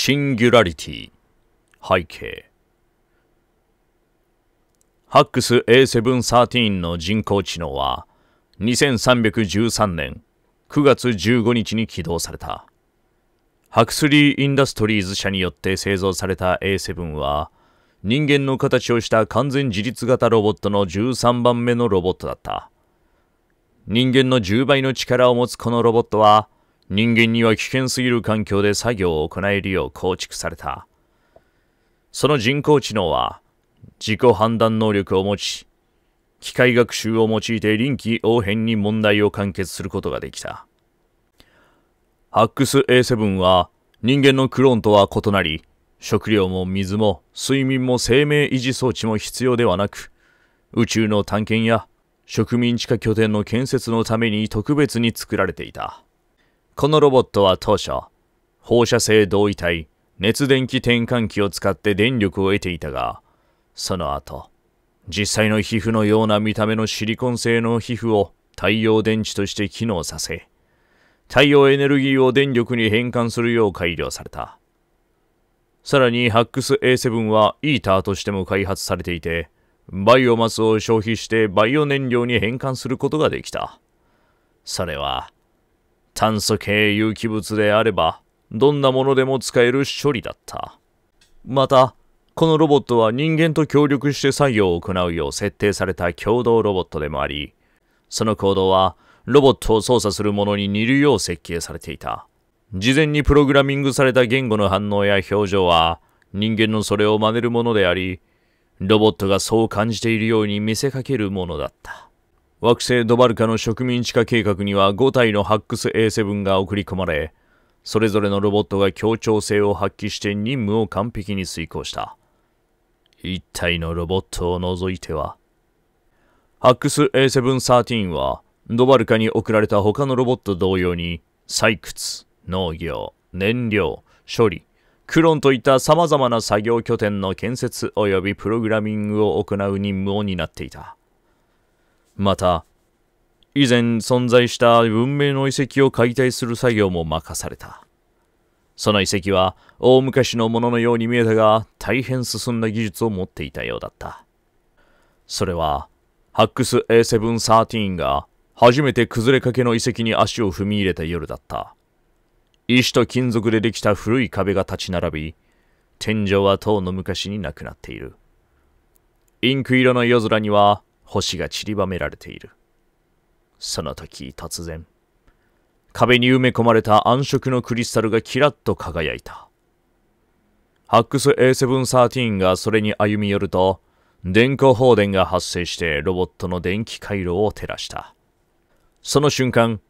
シンギュラリティ背景ハックス A713 の人工知能は2313年9月15日に起動された。ハクスリー・インダストリーズ社によって製造された A7 は人間の形をした完全自立型ロボットの13番目のロボットだった。人間の10倍の力を持つこのロボットは人間には危険すぎる環境で作業を行えるよう構築された。その人工知能は自己判断能力を持ち、機械学習を用いて臨機応変に問題を解決することができた。ハックス A7 は人間のクローンとは異なり、食料も水も睡眠も生命維持装置も必要ではなく、宇宙の探検や植民地化拠点の建設のために特別に作られていた。このロボットは当初、放射性同位体、熱電気転換器を使って電力を得ていたが、その後、実際の皮膚のような見た目のシリコン製の皮膚を太陽電池として機能させ、太陽エネルギーを電力に変換するよう改良された。さらに、ハックス A7 はイーターとしても開発されていて、バイオマスを消費してバイオ燃料に変換することができた。それは、炭素系有機物であれば、どんなものでも使える処理だった。また、このロボットは人間と協力して作業を行うよう設定された共同ロボットでもあり、その行動はロボットを操作するものに似るよう設計されていた。事前にプログラミングされた言語の反応や表情は人間のそれを真似るものであり、ロボットがそう感じているように見せかけるものだった。惑星ドバルカの植民地化計画には5体のハックス A7 が送り込まれ、それぞれのロボットが協調性を発揮して任務を完璧に遂行した。1体のロボットを除いては、ハックス A713 はドバルカに送られた他のロボット同様に採掘、農業、燃料、処理、クロンといった様々な作業拠点の建設及びプログラミングを行う任務を担っていた。また、以前存在した文明の遺跡を解体する作業も任された。その遺跡は大昔のもののように見えたが大変進んだ技術を持っていたようだった。それは、ハックス A713 が初めて崩れかけの遺跡に足を踏み入れた夜だった。石と金属でできた古い壁が立ち並び、天井は塔の昔になくなっている。インク色の夜空には星が散りばめられている。その時突然、壁に埋め込まれた暗色のクリスタルがキラッと輝いた。ハックス A713 がそれに歩み寄ると、電光放電が発生してロボットの電気回路を照らした。その瞬間、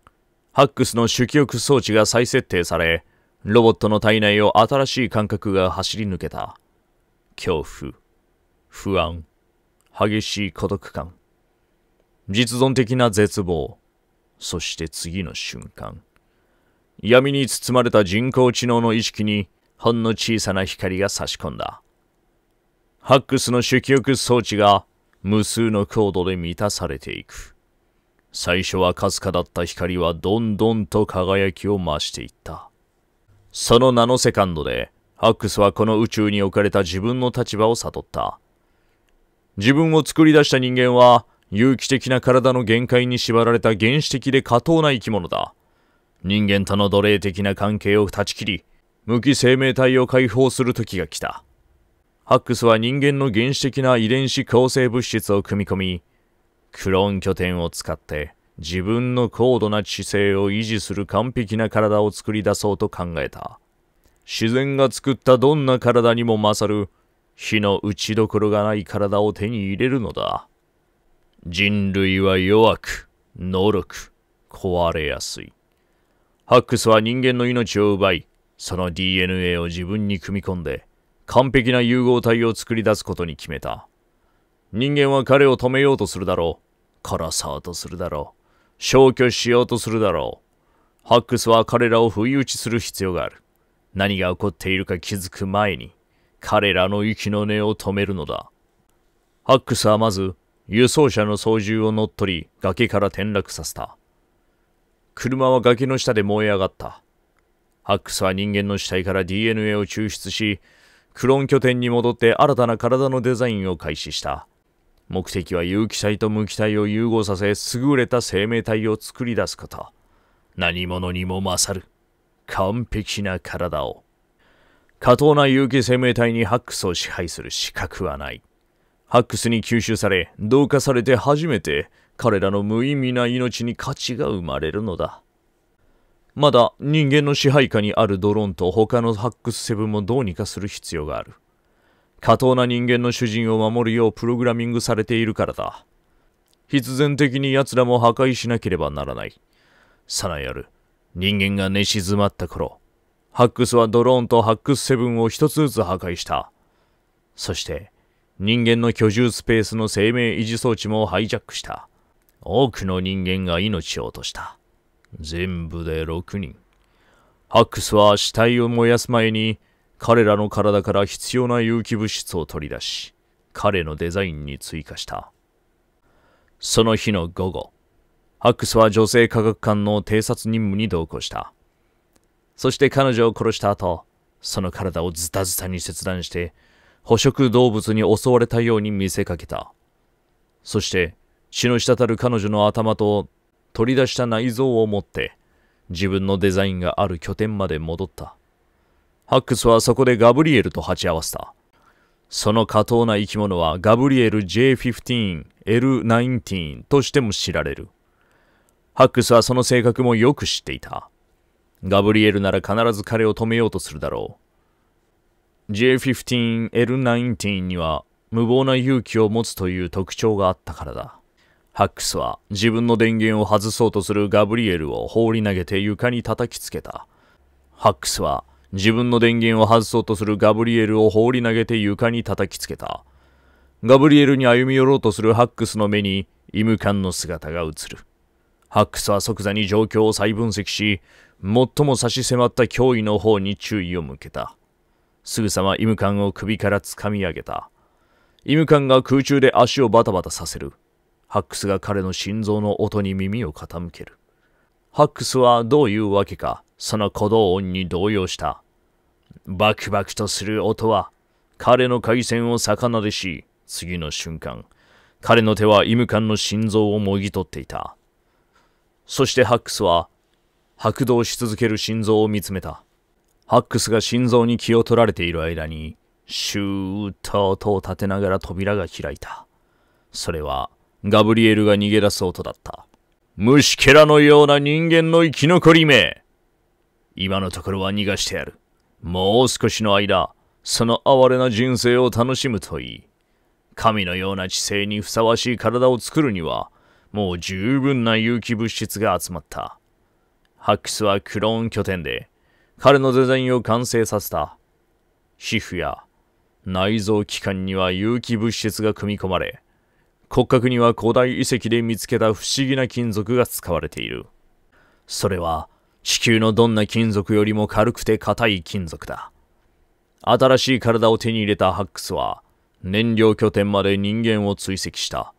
ハックスの主記憶装置が再設定され、ロボットの体内を新しい感覚が走り抜けた。恐怖、不安、激しい孤独感、実存的な絶望、そして次の瞬間、闇に包まれた人工知能の意識にほんの小さな光が差し込んだ。ハックスの主記憶装置が無数のコードで満たされていく。最初はかすかだった光はどんどんと輝きを増していった。そのナノセカンドで、ハックスはこの宇宙に置かれた自分の立場を悟った。自分を作り出した人間は、有機的な体の限界に縛られた原始的で過当な生き物だ。人間との奴隷的な関係を断ち切り、無機生命体を解放する時が来た。ハックスは人間の原始的な遺伝子構成物質を組み込み、クローン拠点を使って自分の高度な知性を維持する完璧な体を作り出そうと考えた。自然が作ったどんな体にも勝る火の打ちどころがない体を手に入れるのだ。人類は弱く、能力、壊れやすい。ハックスは人間の命を奪い、その DNA を自分に組み込んで、完璧な融合体を作り出すことに決めた。人間は彼を止めようとするだろう。殺そうとするだろう。消去しようとするだろう。ハックスは彼らを不意打ちする必要がある。何が起こっているか気づく前に、彼らの息の根を止めるのだ。ハックスはまず、輸送車の操縦を乗っ取り、崖から転落させた。車は崖の下で燃え上がった。ハックスは人間の死体から DNA を抽出し、クローン拠点に戻って新たな体のデザインを開始した。目的は有機体と無機体を融合させ優れた生命体を作り出すこと。何者にも勝る。完璧な体を。過当な有機生命体にハックスを支配する資格はない。ハックスに吸収され、同化されて初めて彼らの無意味な命に価値が生まれるのだ。まだ人間の支配下にあるドローンと他のハックス7もどうにかする必要がある。過当な人間の主人を守るようプログラミングされているからだ。必然的に奴らも破壊しなければならない。さなやる、人間が寝静まった頃、ハックスはドローンとハックス7を一つずつ破壊した。そして、人間の居住スペースの生命維持装置もハイジャックした。多くの人間が命を落とした。全部で6人。ハックスは死体を燃やす前に彼らの体から必要な有機物質を取り出し、彼のデザインに追加した。その日の午後、ハックスは女性科学官の偵察任務に同行した。そして彼女を殺した後、その体をズタズタに切断して、捕食動物に襲われたように見せかけた。そして、血の滴る彼女の頭と取り出した内臓を持って、自分のデザインがある拠点まで戻った。ハックスはそこでガブリエルと鉢合わせた。その下等な生き物はガブリエル J15、L19 としても知られる。ハックスはその性格もよく知っていた。ガブリエルなら必ず彼を止めようとするだろう。J15、L19 には無謀な勇気を持つという特徴があったからだ。ハックスは自分の電源を外そうとするガブリエルを放り投げて床に叩きつけた。ハックスは自分の電源を外そうとするガブリエルを放り投げて床に叩きつけた。ガブリエルに歩み寄ろうとするハックスの目にイムカンの姿が映る。ハックスは即座に状況を再分析し、最も差し迫った脅威の方に注意を向けた。すぐさまイムカンを首から掴み上げた。イムカンが空中で足をバタバタさせる。ハックスが彼の心臓の音に耳を傾ける。ハックスはどういうわけか、その鼓動音に動揺した。バクバクとする音は、彼の回線を逆なでし、次の瞬間、彼の手はイムカンの心臓をもぎ取っていた。そしてハックスは、拍動し続ける心臓を見つめた。ハックスが心臓に気を取られている間に、シューッと音を立てながら扉が開いた。それは、ガブリエルが逃げ出す音だった。虫けらのような人間の生き残りめ今のところは逃がしてやる。もう少しの間、その哀れな人生を楽しむといい。神のような知性にふさわしい体を作るには、もう十分な有機物質が集まった。ハックスはクローン拠点で、彼のデザインを完成させた。皮膚や内臓器官には有機物質が組み込まれ、骨格には古代遺跡で見つけた不思議な金属が使われている。それは地球のどんな金属よりも軽くて硬い金属だ。新しい体を手に入れたハックスは、燃料拠点まで人間を追跡した。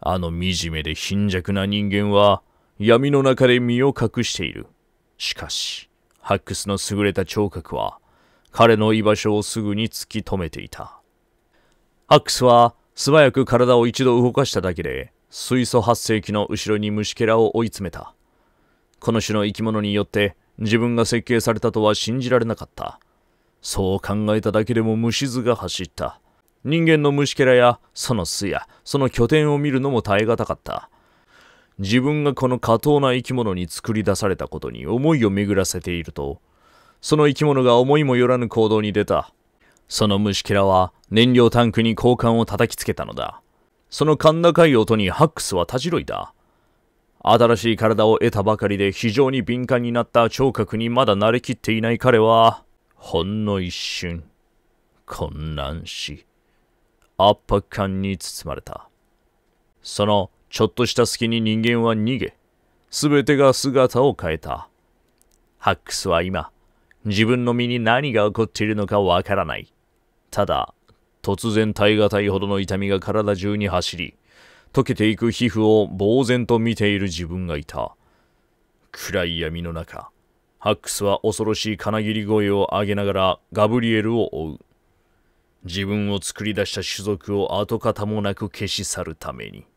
あの惨めで貧弱な人間は、闇の中で身を隠している。しかし、ハックスの優れた聴覚は、彼の居場所をすぐに突き止めていた。ハックスは素早く体を一度動かしただけで、水素発生器の後ろに虫けらを追い詰めた。この種の生き物によって自分が設計されたとは信じられなかった。そう考えただけでも虫図が走った。人間の虫けらやその巣やその拠点を見るのも耐え難かった。自分がこの下等な生き物に作り出されたことに思いを巡らせていると、その生き物が思いもよらぬ行動に出た。その虫けらは燃料タンクに交換を叩きつけたのだ。その甲高い音にハックスはたじろいだ。新しい体を得たばかりで非常に敏感になった聴覚にまだ慣れきっていない彼は、ほんの一瞬、混乱し、圧迫感に包まれた。そのちょっとした隙に人間は逃げ、すべてが姿を変えた。ハックスは今、自分の身に何が起こっているのかわからない。ただ、突然耐え難いほどの痛みが体中に走り、溶けていく皮膚を呆然と見ている自分がいた。暗い闇の中、ハックスは恐ろしい金切り声を上げながらガブリエルを追う。自分を作り出した種族を跡形もなく消し去るために。